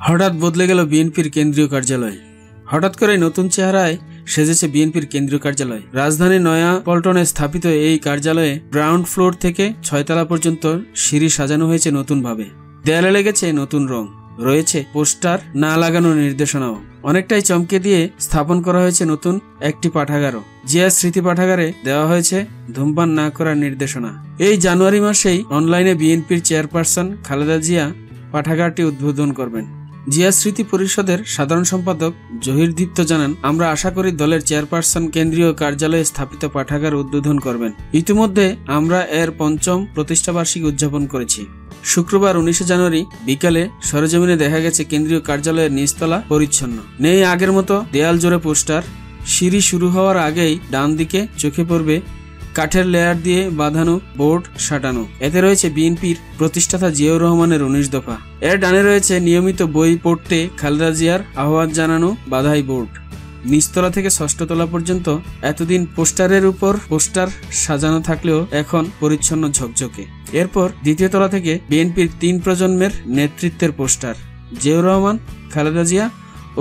হঠাৎ বদলে গেল বিএনপির কেন্দ্রীয় কার্যালয়। হঠাৎ করে নতুন চেহারায় সেজেছে বিএনপির কেন্দ্রীয় কার্যালয়। রাজধানীর নয়া পল্টনে স্থাপিত এই কার্যালয়ে গ্রাউন্ড ফ্লোর থেকে ছয়তলা পর্যন্ত সিঁড়ি সাজানো হয়েছে নতুনভাবে। দেয়ালে লেগেছে নতুন রং। রয়েছে পোস্টার, না লাগানোর নির্দেশনাও। অনেকটাই চমকে দিয়ে স্থাপন করা হয়েছে নতুন একটি পাঠাগারও। জিয়া স্মৃতি পাঠাগারে দেওয়া হয়েছে ধূমপান না করার নির্দেশনা। এই জানুয়ারি মাসেই অনলাইনে বিএনপির চেয়ারপারসন খালেদা জিয়া পাঠাগারটি উদ্বোধন করবেন। জিয়া স্মৃতি পরিষদের সাধারণ সম্পাদক জহির দীপ্ত জানান, আমরা আশা করি দলের চেয়ারপারসন কেন্দ্রীয় কার্যালয়ে স্থাপিত পাঠাগার উদ্বোধন করবেন। ইতিমধ্যে আমরা এর পঞ্চম প্রতিষ্ঠাবার্ষিকী উদযাপন করেছি। শুক্রবার উনিশে জানুয়ারি বিকালে সরেজমিনে দেখা গেছে কেন্দ্রীয় কার্যালয়ের নিচতলা পরিচ্ছন্ন। নেই আগের মতো দেয়াল জোরে পোস্টার। সিঁড়ি শুরু হওয়ার আগেই ডান দিকে চোখে পড়বে কাঠের লেয়ার দিয়ে বাঁধানো বোর্ড সাটানো। এতে রয়েছে বিএনপির প্রতিষ্ঠাতা জিয়াউর রহমানের উনিশ দফা। এর ডানে রয়েছে নিয়মিত বই পড়তে খালেদা জিয়ার আহ্বান জানানো বাধাই বোর্ড নিচতলা থেকে ষষ্ঠতলা পর্যন্ত এতদিন পোস্টারের উপর পোস্টার সাজানো থাকলেও এখন পরিচ্ছন্ন ঝকঝকে। এরপর দ্বিতীয় তলা থেকে বিএনপির তিন প্রজন্মের নেতৃত্বের পোস্টার, জিয়াউর রহমান, খালেদা জিয়া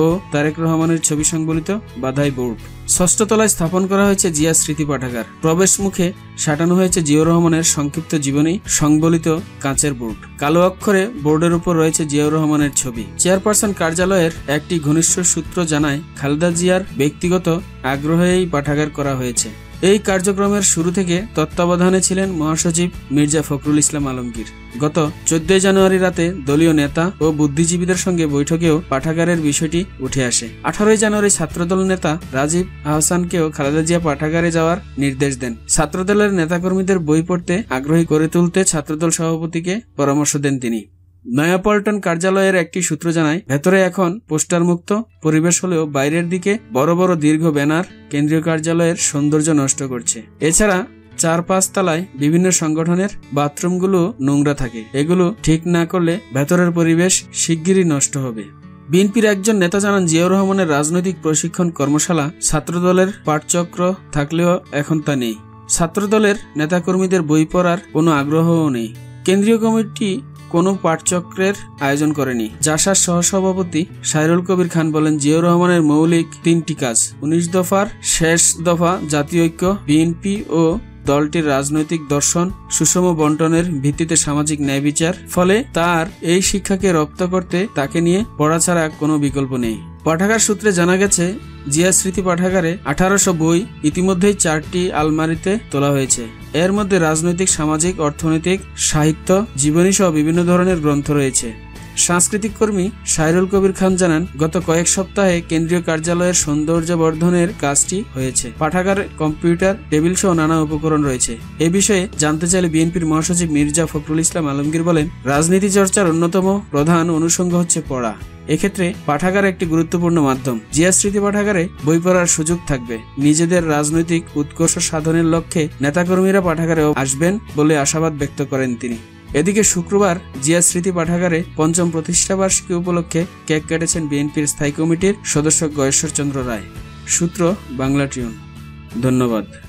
ও তারেক রহমানের ছবি সংবলিত বাধাই বোর্ড ষষ্ঠ তলায় স্থাপন করা হয়েছে জিয়া স্মৃতি পাঠাগার। প্রবেশ মুখে সাটানো হয়েছে জিয়াউর রহমানের সংক্ষিপ্ত জীবনী, সংবলিত কাঁচের বোর্ড। কালো অক্ষরে বোর্ডের উপর রয়েছে জিয়াউর রহমানের ছবি। চেয়ারপারসন কার্যালয়ের একটি ঘনিষ্ঠ সূত্র জানায়, খালেদা জিয়ার ব্যক্তিগত আগ্রহেই পাঠাগার করা হয়েছে। এই কার্যক্রমের শুরু থেকে তত্ত্বাবধানে ছিলেন মহাসচিব মির্জা ফখরুল ইসলাম আলমগীর। গত চোদ্দই জানুয়ারি রাতে দলীয় নেতা ও বুদ্ধিজীবীদের সঙ্গে বৈঠকেও পাঠাগারের বিষয়টি উঠে আসে। আঠারোই জানুয়ারি ছাত্রদল নেতা রাজীব আহসানকেও খালেদা জিয়া পাঠাগারে যাওয়ার নির্দেশ দেন। ছাত্রদলের নেতাকর্মীদের বই পড়তে আগ্রহী করে তুলতে ছাত্রদল সভাপতিকে পরামর্শ দেন তিনি। নয়াপল্টন কার্যালয়ের একটি সূত্র জানায়, ভেতরে এখন পোস্টার মুক্ত পরিবেশ হলেও বাইরের দিকে বড় বড় দীর্ঘ ব্যানার কেন্দ্রীয় কার্যালয়ের সৌন্দর্য নষ্ট করছে। এছাড়া চার পাঁচ তলায় বিভিন্ন সংগঠনের বাথরুমগুলো নোংরা থাকে। এগুলো ঠিক না করলে ভেতরের পরিবেশ শিগগিরই নষ্ট হবে। বিএনপির একজন নেতা জানান, জিয়াউর রহমানের রাজনৈতিক প্রশিক্ষণ কর্মশালা ছাত্রদলের পাঠচক্র থাকলেও এখন তা নেই। ছাত্রদলের নেতাকর্মীদের বই পড়ার কোনো আগ্রহও নেই। কেন্দ্রীয় কমিটি কোনো পাঠচক্রের আয়োজন করেনি। জাসার সহসভাপতি সাইরুল কবির খান বলেন, জিয়াউর রহমানের মৌলিক তিনটি কাজ। উনিশ দফার শেষ দফা জাতীয় ঐক্য, বিএনপি ও দলটির রাজনৈতিক দর্শন, সুষম বন্টনের ভিত্তিতে সামাজিক ন্যায় বিচার। ফলে তার এই শিক্ষাকে রপ্ত করতে তাকে নিয়ে পড়া ছাড়া কোনো বিকল্প নেই। পাঠাগার সূত্রে জানা গেছে, জিয়া স্মৃতি পাঠাগারে আঠারোশো বই ইতিমধ্যেই চারটি আলমারিতে তোলা হয়েছে। এর মধ্যে রাজনৈতিক, সামাজিক, অর্থনৈতিক, সাহিত্য, জীবনী সহ বিভিন্ন ধরনের গ্রন্থ রয়েছে। সাংস্কৃতিক কর্মী সাইরুল কবির খান জানান, গত কয়েক সপ্তাহে কেন্দ্রীয় কার্যালয়ের সৌন্দর্য বর্ধনের কাজটি হয়েছে। পাঠাগার, কম্পিউটার, টেবিল সহ নানা উপকরণ রয়েছে। এ বিষয়ে জানতে চাইলে বিএনপির মহাসচিব মির্জা ফখরুল ইসলাম আলমগীর বলেন, রাজনীতি চর্চার অন্যতম প্রধান অনুষঙ্গ হচ্ছে পড়া। এক্ষেত্রে পাঠাগার একটি গুরুত্বপূর্ণ মাধ্যম। জিয়া স্মৃতি পাঠাগারে বই পড়ার সুযোগ থাকবে। নিজেদের রাজনৈতিক উৎকর্ষ সাধনের লক্ষ্যে নেতাকর্মীরা পাঠাগারে আসবেন বলে আশাবাদ ব্যক্ত করেন তিনি। এদিকে শুক্রবার জিয়া স্মৃতি পাঠাগারে পঞ্চম প্রতিষ্ঠাবার্ষিকী উপলক্ষে কেক কেটেছেন বিএনপির স্থায়ী কমিটির সদস্য গয়েশ্বর চন্দ্র রায়। সূত্র বাংলা ট্রিউন ধন্যবাদ।